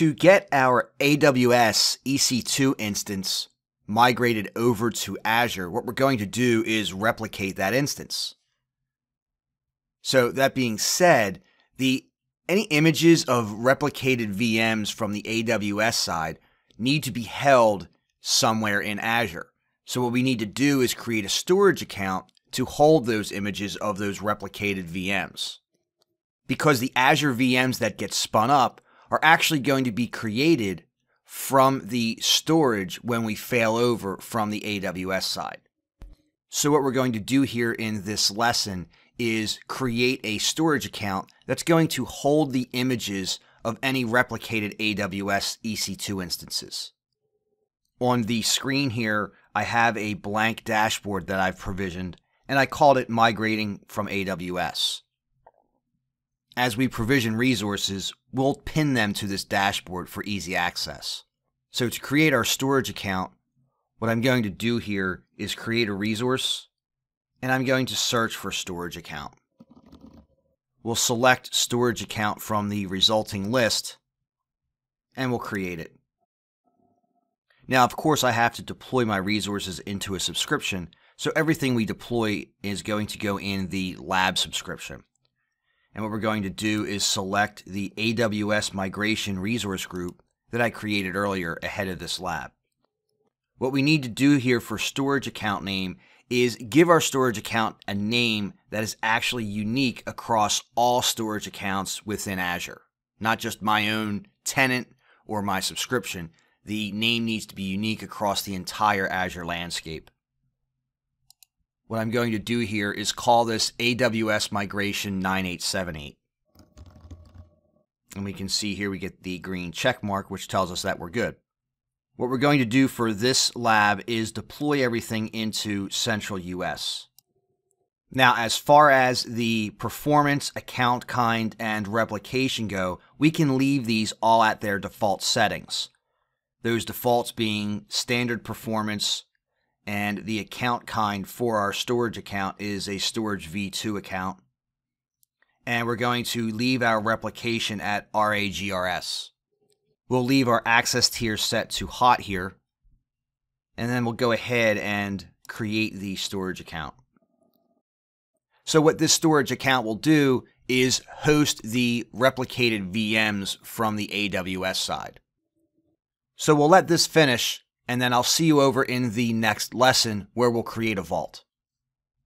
To get our AWS EC2 instance migrated over to Azure, what we're going to do is replicate that instance. So that being said, the any images of replicated VMs from the AWS side need to be held somewhere in Azure. So what we need to do is create a storage account to hold those images of those replicated VMs. Because the Azure VMs that get spun up are actually going to be created from the storage when we fail over from the AWS side. So what we're going to do here in this lesson is create a storage account that's going to hold the images of any replicated AWS EC2 instances. On the screen here, I have a blank dashboard that I've provisioned, and I called it Migrating from AWS. As we provision resources, we'll pin them to this dashboard for easy access. So to create our storage account, what I'm going to do here is create a resource, and I'm going to search for storage account. We'll select storage account from the resulting list, and we'll create it. Now, of course, I have to deploy my resources into a subscription, so everything we deploy is going to go in the lab subscription. And what we're going to do is select the AWS migration resource group that I created earlier ahead of this lab. What we need to do here for storage account name is give our storage account a name that is actually unique across all storage accounts within Azure, not just my own tenant or my subscription. The name needs to be unique across the entire Azure landscape. What I'm going to do here is call this AWS Migration 9878. And we can see here we get the green check mark, which tells us that we're good. What we're going to do for this lab is deploy everything into Central US. Now, as far as the performance, account kind, and replication go, we can leave these all at their default settings. Those defaults being standard performance, and the account kind for our storage account is a storage v2 account. And we're going to leave our replication at RAGRS. We'll leave our access tier set to hot here. And then we'll go ahead and create the storage account. So what this storage account will do is host the replicated VMs from the AWS side. So we'll let this finish and then I'll see you over in the next lesson where we'll create a vault.